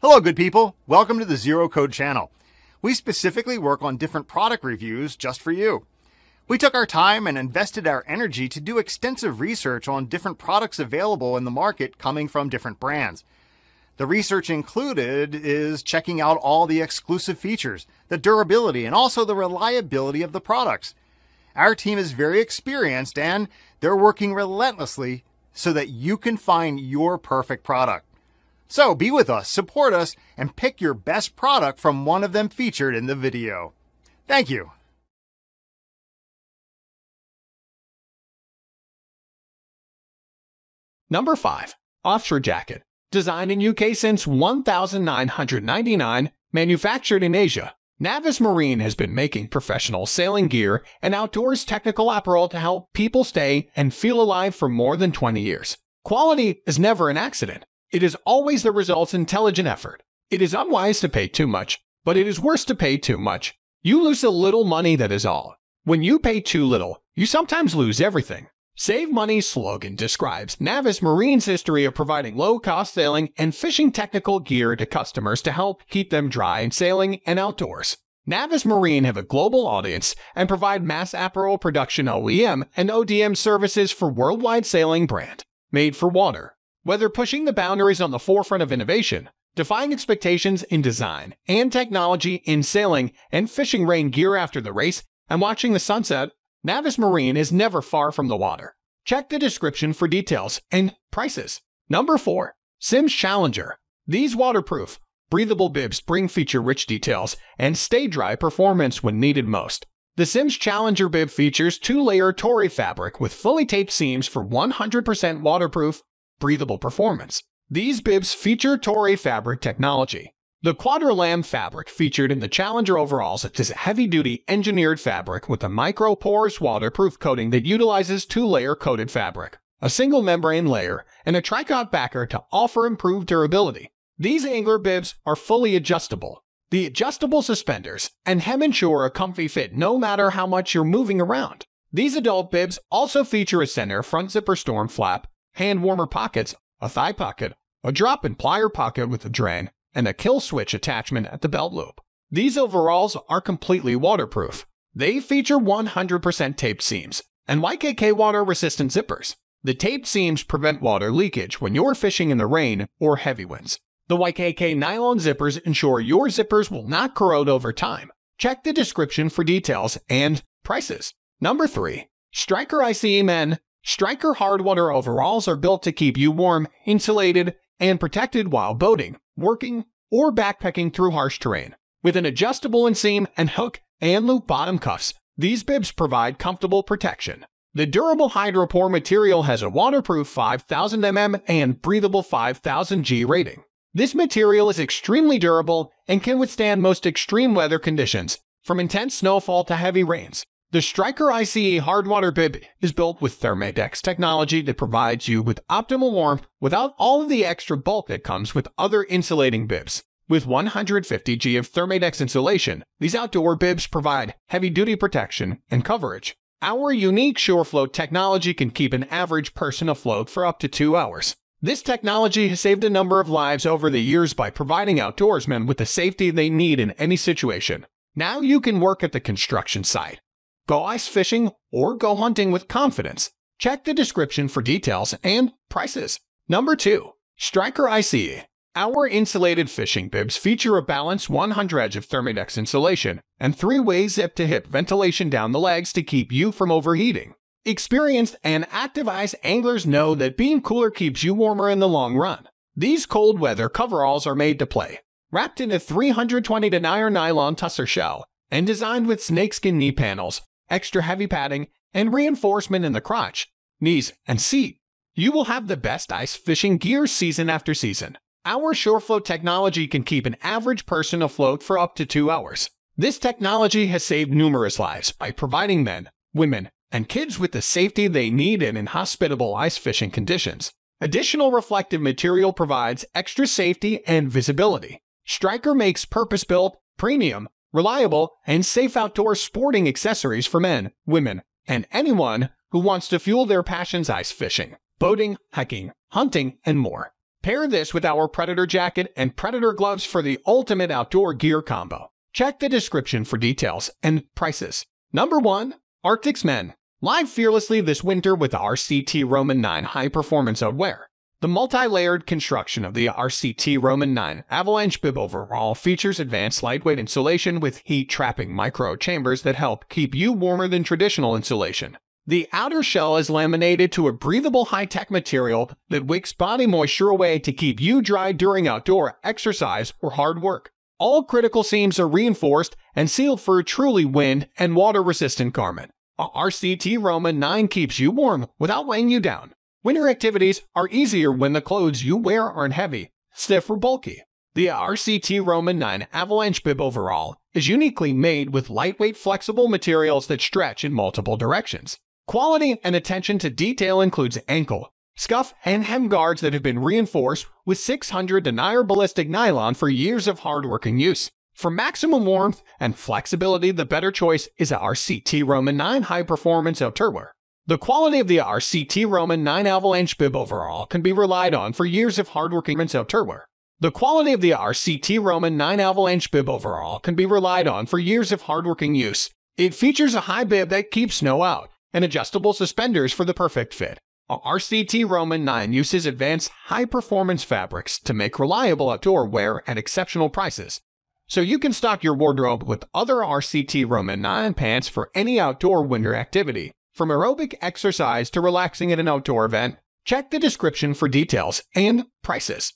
Hello, good people. Welcome to the Zero Code channel. We specifically work on different product reviews just for you. We took our time and invested our energy to do extensive research on different products available in the market coming from different brands. The research included is checking out all the exclusive features, the durability, and also the reliability of the products. Our team is very experienced and they're working relentlessly so that you can find your perfect product. So be with us, support us, and pick your best product from one of them featured in the video. Thank you. Number 5. Offshore Jacket. Designed in UK since 1999, manufactured in Asia, Navis Marine has been making professional sailing gear and outdoors technical apparel to help people stay and feel alive for more than 20 years. Quality is never an accident. It is always the result of intelligent effort. It is unwise to pay too much, but it is worse to pay too much. You lose a little money, that is all. When you pay too little, you sometimes lose everything. Save Money slogan describes Navis Marine's history of providing low-cost sailing and fishing technical gear to customers to help keep them dry in sailing and outdoors. Navis Marine have a global audience and provide mass apparel production OEM and ODM services for worldwide sailing brand. Made for water, whether pushing the boundaries on the forefront of innovation, defying expectations in design and technology in sailing and fishing rain gear after the race, and watching the sunset, Navis Marine is never far from the water. Check the description for details and prices. Number 4. Simms Challenger. These waterproof, breathable bibs bring feature-rich details and stay dry performance when needed most. The Simms Challenger bib features two-layer Toray fabric with fully taped seams for 100% waterproof, breathable performance. These bibs feature Toray fabric technology. The Quadralam fabric featured in the Challenger overalls is a heavy-duty engineered fabric with a micro-porous waterproof coating that utilizes two-layer coated fabric, a single membrane layer, and a tricot backer to offer improved durability. These angler bibs are fully adjustable. The adjustable suspenders and hem ensure a comfy fit no matter how much you're moving around. These adult bibs also feature a center front zipper storm flap hand warmer pockets, a thigh pocket, a drop and plier pocket with a drain, and a kill switch attachment at the belt loop. These overalls are completely waterproof. They feature 100% taped seams and YKK water resistant zippers. The taped seams prevent water leakage when you're fishing in the rain or heavy winds. The YKK nylon zippers ensure your zippers will not corrode over time. Check the description for details and prices. Number 3. Striker ICE Men Striker hardwater overalls are built to keep you warm, insulated, and protected while boating, working, or backpacking through harsh terrain. With an adjustable inseam and hook and loop bottom cuffs, these bibs provide comfortable protection. The durable hydropore material has a waterproof 5000 mm and breathable 5000 G rating. This material is extremely durable and can withstand most extreme weather conditions, from intense snowfall to heavy rains. The Striker ICE hard water bib is built with Thermadex technology that provides you with optimal warmth without all of the extra bulk that comes with other insulating bibs. With 150 G of Thermadex insulation, these outdoor bibs provide heavy-duty protection and coverage. Our unique SureFloat technology can keep an average person afloat for up to two hours. This technology has saved a number of lives over the years by providing outdoorsmen with the safety they need in any situation. Now you can work at the construction site, go ice fishing, or go hunting with confidence. Check the description for details and prices. Number 2. Striker ICE. Our insulated fishing bibs feature a balanced 100 edge of Thermadex insulation and three-way zip-to-hip ventilation down the legs to keep you from overheating. Experienced and active ice anglers know that being cooler keeps you warmer in the long run. These cold weather coveralls are made to play. Wrapped in a 320 denier nylon tusser shell and designed with snakeskin knee panels, extra heavy padding, and reinforcement in the crotch, knees, and seat, you will have the best ice fishing gear season after season. Our SureFloat technology can keep an average person afloat for up to two hours. This technology has saved numerous lives by providing men, women, and kids with the safety they need in inhospitable ice fishing conditions. Additional reflective material provides extra safety and visibility. Striker makes purpose-built, premium, reliable, and safe outdoor sporting accessories for men, women, and anyone who wants to fuel their passions ice fishing, boating, hiking, hunting, and more. Pair this with our Predator jacket and Predator gloves for the ultimate outdoor gear combo. Check the description for details and prices. Number 1. Arctix Men. Live fearlessly this winter with RCT Roman 9 high performance outwear. The multi-layered construction of the RCT Roman 9 Avalanche Bib overall features advanced lightweight insulation with heat-trapping micro chambers that help keep you warmer than traditional insulation. The outer shell is laminated to a breathable high-tech material that wicks body moisture away to keep you dry during outdoor exercise or hard work. All critical seams are reinforced and sealed for a truly wind and water-resistant garment. A RCT Roman 9 keeps you warm without weighing you down. Winter activities are easier when the clothes you wear aren't heavy, stiff, or bulky. The RCT Roman 9 Avalanche Bib overall is uniquely made with lightweight, flexible materials that stretch in multiple directions. Quality and attention to detail includes ankle, scuff, and hem guards that have been reinforced with 600 denier ballistic nylon for years of hardworking use. For maximum warmth and flexibility, the better choice is our RCT Roman 9 High Performance Outerwear. The quality of the RCT Roman 9 Avalanche bib overall can be relied on for years of hardworking outerwear. The quality of the RCT Roman 9 Avalanche bib overall can be relied on for years of hardworking use. It features a high bib that keeps snow out and adjustable suspenders for the perfect fit. RCT Roman 9 uses advanced high-performance fabrics to make reliable outdoor wear at exceptional prices. So you can stock your wardrobe with other RCT Roman 9 pants for any outdoor winter activity. From aerobic exercise to relaxing at an outdoor event, check the description for details and prices.